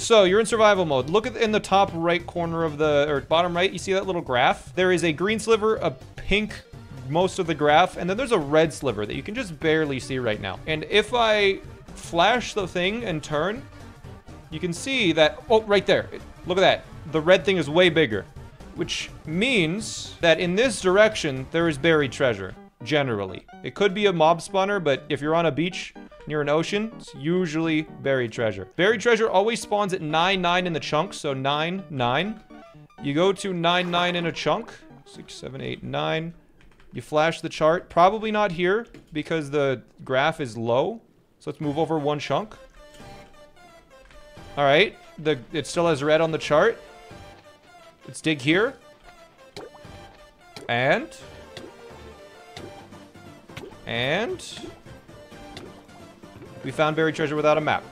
So you're in survival mode. Look at in the top right corner of the, or bottom right, you see that little graph? There is a green sliver, a pink most of the graph, and then there's a red sliver that you can just barely see right now. And if I flash the thing and turn, you can see that, oh, right there. Look at that. The red thing is way bigger, which means that in this direction, there is buried treasure, generally. It could be a mob spawner, but if you're on a beach near an ocean, it's usually buried treasure. Buried treasure always spawns at 9, 9 in the chunk, so 9, 9. You go to 9, 9 in a chunk, 6, 7, 8, 9. You flash the chart. Probably not here because the graph is low. So let's move over one chunk. All right. The It still has red on the chart. Let's dig here. And... And... We found buried treasure without a map.